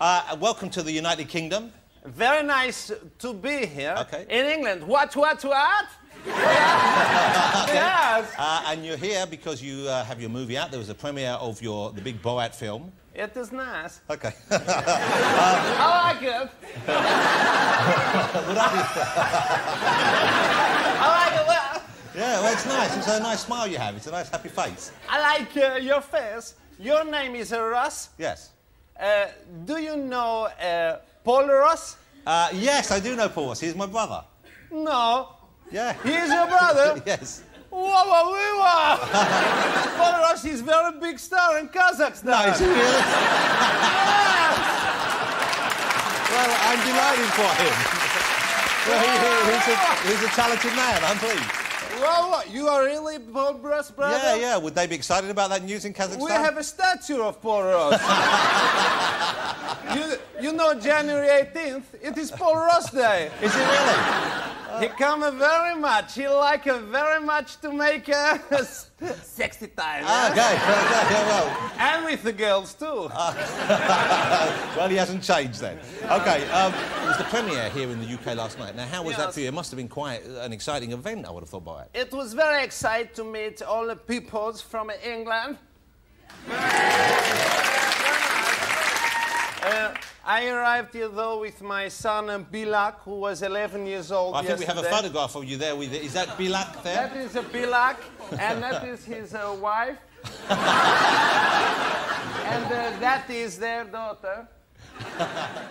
Uh, welcome to the United Kingdom. Very nice to be here. Okay. In England. What, what, what? yes. Uh, and you're here because you uh, have your movie out. There was a premiere of your the big Borat film. It is nice. Okay. I like it. I like it. Well, yeah, well, it's nice. It's a nice smile you have. It's a nice happy face. I like uh, your face. Your name is uh, Ross. Yes. Uh, do you know uh, Paul Ross? Uh, yes, I do know Paul Ross. He's my brother. No. Yeah. He's your brother? yes. Whoa, whoa, whoa. Paul Ross is very big star in Kazakhstan. No, is he really? well, I'm delighted for him. Well, he, he- he's, a, he's a talented man. I'm pleased. Whoa, you are really Paul Ross' brother? Yeah, yeah. Would they be excited about that news in Kazakhstan? We have a statue of Paul Ross. You, know, January 18th, it is Paul Ross Day. Is it really? He come very much. He like uh, very much to make uh, sexy time. Ah, okay. okay, yeah, well, And with the girls too. well, he hasn't changed then. Okay, um, it was the premiere here in the UK last night. Now, how was that for you? It must have been quite an exciting event, I would have thought, by it. It was very exciting to meet all the peoples from England. Uh, I arrived here though with my son uh, Bilak, who was 11 years old. I think we have a photograph of you there with it. Is that Bilak there? That is a Bilak, and that is his uh, wife. and uh, that is their daughter.